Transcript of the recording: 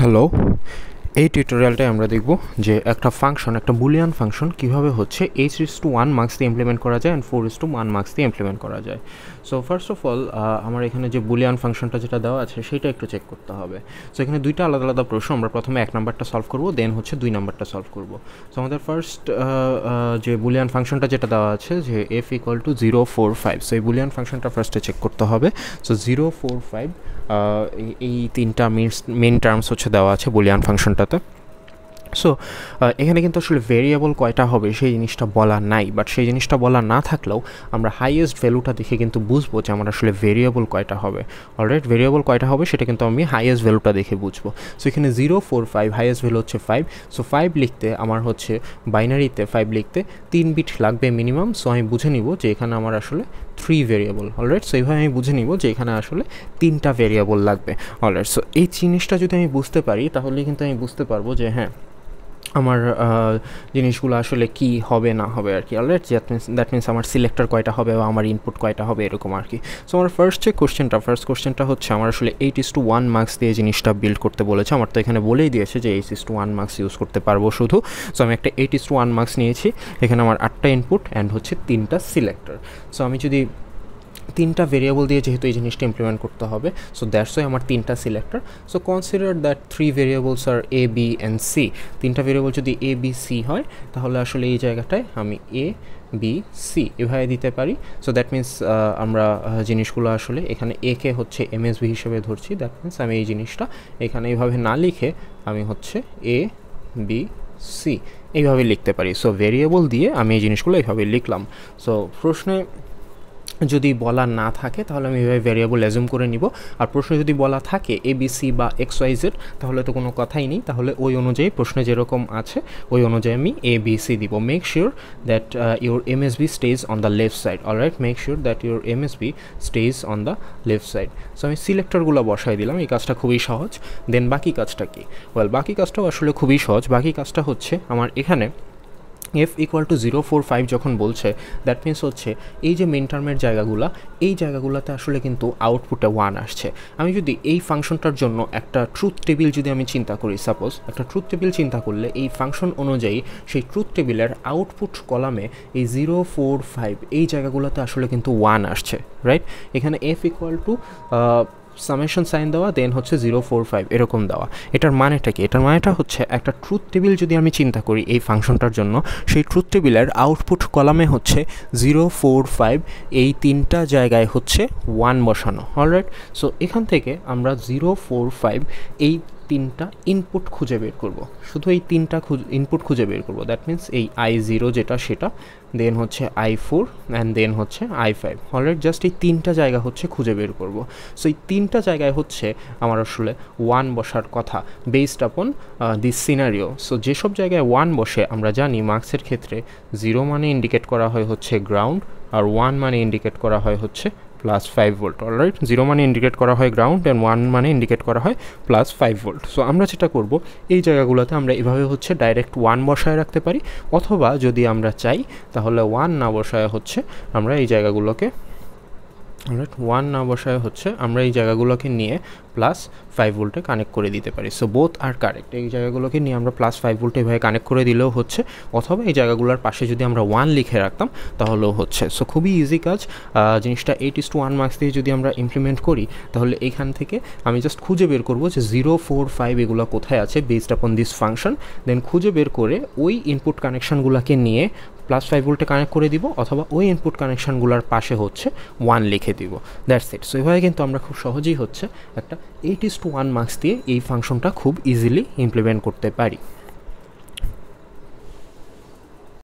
Hello, এই টিউটোরিয়ালটায় আমরা দেখব যে একটা ফাংশন একটা বুলিয়ান ফাংশন কীভাবে হচ্ছে eight is to one mux দিয়ে ইমপ্লিমেন্ট করা যায় and four is to one mux দিয়ে ইমপ্লিমেন্ট করা যায়। সো ফার্স্ট অফ অল আমার এখানে যে বুলিয়ান ফাংশনটা যেটা দেওয়া আছে সেটা একটু চেক করতে হবে। সো এখানে দুইটা আলাদা আলাদা প্রশ্ন, আমরা প্রথমে এক নাম্বারটা সলভ করব দেন হচ্ছে দুই নাম্বারটা সলভ করব। সো আমাদের ফার্স্ট যে বুলিয়ান ফাংশনটা যেটা দেওয়া আছে যে F equal to zero four five so এই বুলিয়ান ফাংশনটা ফার্স্টে চেক করতে হবে। সো জিরো ফোর ফাইভ এই তিনটা মিনস মেন টার্মস হচ্ছে দেওয়া আছে বুলিয়ান ফাংশনটাতে। সো এখানে কিন্তু আসলে ভেরিয়েবল কয়টা হবে সেই জিনিসটা বলা নাই বাট সেই জিনিসটা বলা না থাকলেও আমরা হাইয়েস্ট ভ্যালুটা দেখে কিন্তু বুঝব যে আমার আসলে ভেরিয়েবল কয়টা হবে। অলরাইট ভেরিয়েবল কয়টা হবে সেটা কিন্তু আমি হাইয়েস্ট ভ্যালুটা দেখে বুঝব। সো এখানে zero four five highest value হচ্ছে ফাইভ সো ফাইভ লিখতে আমার হচ্ছে বাইনারিতে ফাইভ লিখতে তিন বিট লাগবে মিনিমাম সো আমি বুঝে নিব যে এখানে আমার আসলে থ্রি ভেরিয়েবল অলরাইট সো এইভাবে আমি বুঝে নিব যে এখানে আসলে তিনটা ভেরিয়েবল লাগবে অলরাইট সো এই জিনিসটা যদি আমি বুঝতে পারি, তাহলে কিন্তু আমি বুঝতে পারব যে হ্যাঁ আমার জিনিসগুলো আসলে কি হবে, না হবে আর কি alright that means that means আমার সিলেক্টর কয়টা হবে বা আমার ইনপুট কয়টা হবে, এরকম আর কি। সো আমার ফার্স্ট যে কোশ্চেনটা ফার্স্ট কোশ্চেনটা হচ্ছে, আমার আসলে eight is to one mux দিয়ে জিনিসটা বিল্ড করতে বলেছে। আমার তো এখানে বলেই দিয়েছে যে eight is to one mux use করতে পারব শুধু। সো আমি একটা eight is to one mux নিয়েছি। এখানে আমার আটটা ইনপুট অ্যান্ড হচ্ছে তিনটা সিলেক্টর সো আমি যদি তিনটা ভেরিয়েবল দিয়ে যেহেতু এই জিনিসটা ইমপ্লিমেন্ট করতে হবে সো দ্যাটস ওয়াই আমার তিনটা selector so consider that three variables are A B and C তিনটা ভেরিয়েবল যদি এ বি সি হয়, তাহলে আসলে এই জায়গাটায় আমি এ বি সি এভাবে দিতে পারি। সো দ্যাট মিন্স আমরা জিনিসগুলো আসলে এখানে এ কে হচ্ছে এমএসবি হিসেবে ধরছি দ্যাট মিন্স আমি এই জিনিসটা এখানে এইভাবে না লিখে আমি হচ্ছে এ বি সি এইভাবে লিখতে পারি। সো ভেরিয়েবল দিয়ে আমি এই জিনিসগুলো এইভাবে লিখলাম। সো প্রশ্নে যদি বলা না থাকে, তাহলে আমি এভাবে ভ্যারিয়েবল অ্যাজুম করে নিব। আর প্রশ্ন যদি বলা থাকে এ বিসি বা এক্স ওয়াই জেড তাহলে তো কোনো কথাই নেই। তাহলে ওই অনুযায়ী প্রশ্নে যেরকম আছে, ওই অনুযায়ী আমি এ বি সি দিব। Make sure that your M S B stage on the left side all right make sure that your M S B stage on the left side so আমি সিলেক্টরগুলো বসাই দিলাম। এই কাজটা খুবই সহজ। দেন বাকি কাজটা কি? ওয়েল বাকি কাজটাও আসলে খুবই সহজ। বাকি কাজটা হচ্ছে আমার এখানে F equal to zero four five যখন বলছে দ্যাট মিনস হচ্ছে এই যে মেন টার্মের জায়গাগুলো, এই জায়গাগুলোতে আসলে কিন্তু আউটপুটে ওয়ান আসছে। আমি যদি এই ফাংশনটার জন্য একটা ট্রুথ টেবিল যদি আমি চিন্তা করি সাপোজ একটা ট্রুথ টেবিল চিন্তা করলে এই ফাংশন অনুযায়ী সেই ট্রুথ টেবিলের আউটপুট কলামে এই জিরো ফোর ফাইভ এই জায়গাগুলোতে আসলে কিন্তু ওয়ান আসছে রাইট এখানে F equal to summation sign দেওয়া দেন হচ্ছে জিরো ফোর ফাইভ এরকম দেওয়া। এটার মানেটা কি? এটার মানেটা হচ্ছে একটা ট্রুথ টেবিল যদি আমি চিন্তা করি এই ফাংশনটার জন্য, সেই ট্রুথ টেবিলের আউটপুট কলামে হচ্ছে জিরো ফোর ফাইভ এই তিনটা জায়গায় হচ্ছে ওয়ান বসানো। অলরাইট সো এখান থেকে আমরা জিরো ফোর ফাইভ এই তিনটা ইনপুট খুঁজে বের করব। শুধু এই তিনটা ইনপুট খুঁজে বের করব। দ্যাট মিন্স এই আই জিরো যেটা, সেটা দেন হচ্ছে আই ফোর অ্যান্ড দেন হচ্ছে আই ফাইভ অলরেডি জাস্ট এই তিনটা জায়গা হচ্ছে খুঁজে বের করব। সো এই তিনটা জায়গায় হচ্ছে আমার আসলে ওয়ান বসার কথা বেসড আপন দিস সিনারিও সো যেসব জায়গায় ওয়ান বসে, আমরা জানি মার্কসের ক্ষেত্রে জিরো মানে ইন্ডিকেট করা হয় হচ্ছে গ্রাউন্ড আর ওয়ান মানে ইন্ডিকেট করা হয় হচ্ছে plus five volt alright zero মানে ইন্ডিকেট করা হয় গ্রাউন্ড অ্যান্ড ওয়ান মানে ইন্ডিকেট করা হয় প্লাস ফাইভ ভোল্ট সো আমরা যেটা করব, এই জায়গাগুলোতে আমরা এভাবে হচ্ছে ডাইরেক্ট ওয়ান বসায় রাখতে পারি, অথবা যদি আমরা চাই, তাহলে ওয়ান না বসায় হচ্ছে আমরা এই জায়গাগুলোকে অলরাইট ওয়ান না বসায় হচ্ছে, আমরা এই জায়গাগুলোকে নিয়ে প্লাস ফাইভ ভোল্টে কানেক্ট করে দিতে পারি। সো বোথ আর কারেক্ট এই জায়গাগুলোকে নিয়ে আমরা প্লাস ফাইভ ভোল্টে এভাবে কানেক্ট করে দিলেও হচ্ছে, অথবা এই জায়গাগুলোর পাশে যদি আমরা ওয়ান লিখে রাখতাম, তাহলেও হচ্ছে। সো খুবই ইজি কাজ। জিনিসটা eight is to one mux দিয়ে যদি আমরা ইমপ্লিমেন্ট করি, তাহলে এখান থেকে আমি জাস্ট খুঁজে বের করব যে জিরো ফোর ফাইভ এগুলো কোথায় আছে বেসড আপন দিস ফাংশন দেন খুঁজে বের করে ওই ইনপুট কানেকশানগুলোকে নিয়ে প্লাস ফাইভ ভোল্টে কানেক্ট করে দিব অথবা ওই ইনপুট কানেকশানগুলোর পাশে হচ্ছে ওয়ান লিখে দিব। দ্যাটস ইট সো এভাবে কিন্তু আমরা খুব সহজেই হচ্ছে একটা eight is to one mux দিয়ে এই ফাংশনটা খুব ইজিলি ইমপ্লিমেন্ট করতে পারি।